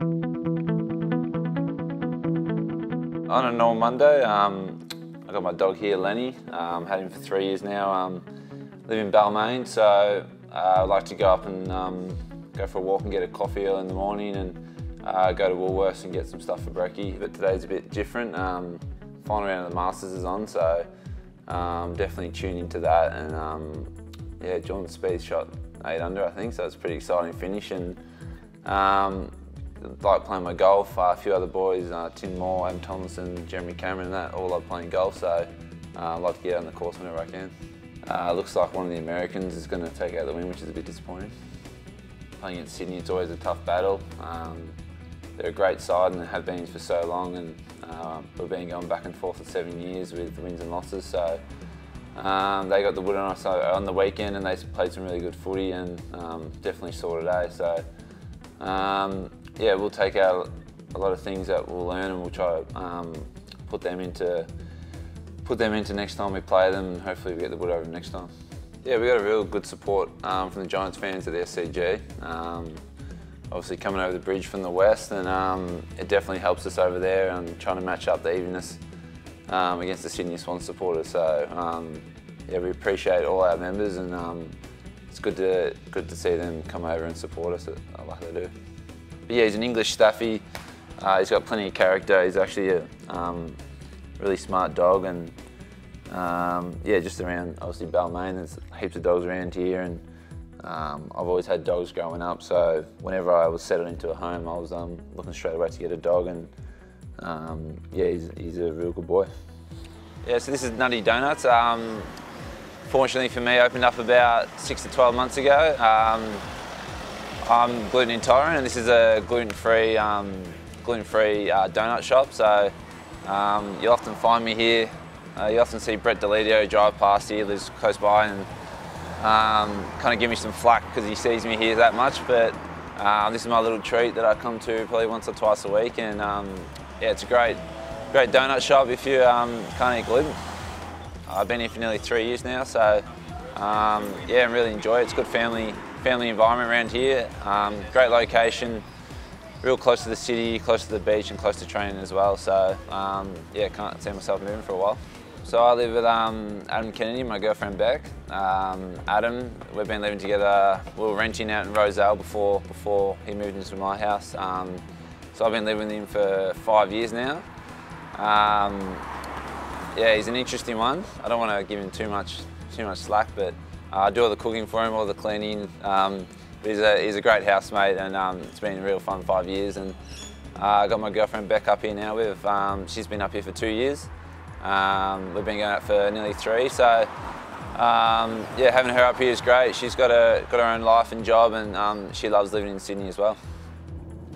On a normal Monday, um, I got my dog here, Lenny. Um, had him for three years now. Um, live in Balmain, so uh, I like to go up and um, go for a walk and get a coffee early in the morning and uh, go to Woolworths and get some stuff for brekkie. But today's a bit different. Um, final round of the Masters is on, so um, definitely tune into that. And um, yeah, Jordan Spieth shot eight under, I think, so it's a pretty exciting finish. And um, like playing my golf. Uh, a few other boys, uh, Tim Mohr, Adam Tomlinson, Jeremy Cameron, and that all love playing golf. So uh, I like to get out on the course whenever I can. Uh, looks like one of the Americans is going to take out the win, which is a bit disappointing. Playing at Sydney, it's always a tough battle. Um, they're a great side and have been for so long, and uh, we've been going back and forth for seven years with wins and losses. So um, they got the wood on us on the weekend, and they played some really good footy, and um, definitely saw today. So um, yeah, we'll take out a lot of things that we'll learn, and we'll try to um, put them into put them into next time we play them, and hopefully we get the wood over next time. Yeah, we got a real good support um, from the Giants fans at the SCG. Um, obviously coming over the bridge from the west, and um, it definitely helps us over there and trying to match up the evenness um, against the Sydney Swans supporters. So um, yeah, we appreciate all our members, and it's good to good to see them come over and support us like they do. But yeah, he's an English staffy. Uh, he's got plenty of character. He's actually a really smart dog and um, yeah, just around obviously Balmain, there's heaps of dogs around here and um, I've always had dogs growing up, so whenever I was settled into a home, I was um, looking straight away to get a dog and um, yeah, he's, he's, a real good boy. Yeah, so this is Nutty Donuts. Um, fortunately for me, opened up about six to 12 months ago. Um, I'm gluten intolerant and this is a gluten-free gluten-free uh, donut shop, so um, you'll often find me here. Uh, you often see Brett Deledio drive past here, lives close by, and um, kind of give me some flack because he sees me here that much. But uh, this is my little treat that I come to probably once or twice a week, and um, yeah, it's a great, great donut shop if you um, can't eat gluten. I've been here for nearly three years now, so um, yeah, I really enjoy it. It's good family, family environment around here. Um, great location real close to the city, close to the beach and close to training as well. So um, yeah, can't see myself moving for a while. So I live with um, Adam Kennedy, my girlfriend Beck. Um, Adam, we've been living together. We were renting out in Rozelle before before he moved into my house. Um, so I've been living with him for five years now. Um, yeah, he's an interesting one. I don't want to give him too much too much slack, but I do all the cooking for him, all the cleaning. Um, he's a, he's a great housemate and um, it's been a real fun five years. And uh, I got my girlfriend Beck up here now with, um, she's been up here for two years. Um, we've been going out for nearly three. So um, yeah, having her up here is great. She's got, a, got her own life and job and um, she loves living in Sydney as well.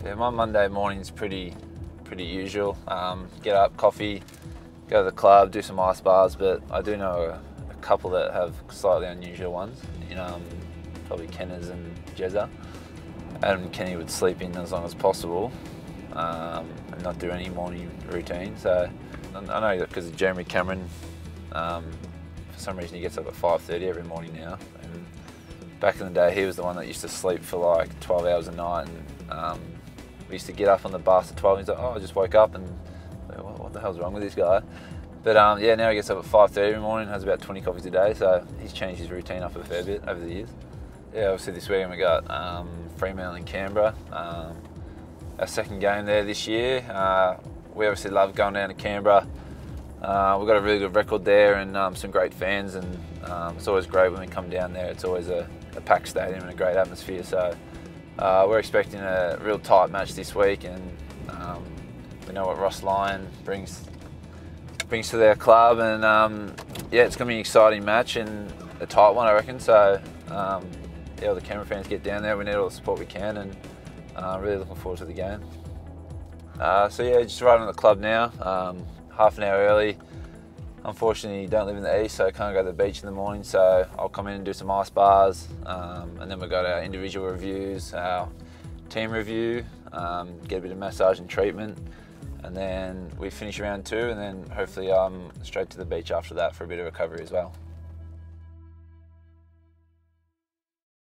Yeah, my Monday morning's pretty, pretty usual. Get up, coffee, go to the club, do some ice bars, but I do know a couple that have slightly unusual ones. You know, probably Kenners and Jezza. Adam Kennedy would sleep in as long as possible um, and not do any morning routine. So I know because of Jeremy Cameron, um, for some reason he gets up at 5.30 every morning now. And back in the day, he was the one that used to sleep for like 12 hours a night. And um, we used to get up on the bus at 12 and he's like, oh, I just woke up and what the hell's wrong with this guy? But um, yeah, now he gets up at 5.30 every morning, has about 20 coffees a day, so he's changed his routine up a fair bit over the years. Yeah, obviously this weekend we got um, Fremantle in Canberra. Um, our second game there this year. Uh, we obviously love going down to Canberra. Uh, we've got a really good record there and um, some great fans and um, it's always great when we come down there. It's always a, a packed stadium and a great atmosphere. So uh, we're expecting a real tight match this week and um, we know what Ross Lyon brings brings to their club and um, yeah, it's going to be an exciting match and a tight one I reckon. So um, yeah, all the Canberra fans get down there. We need all the support we can, and uh, really looking forward to the game. Uh, so yeah, just arriving at the club now, um, half an hour early. Unfortunately, don't live in the east, so I can't go to the beach in the morning. So I'll come in and do some ice bars, um, and then we've got our individual reviews, our team review, um, get a bit of massage and treatment, and then we finish round two, and then hopefully um, straight to the beach after that for a bit of recovery as well.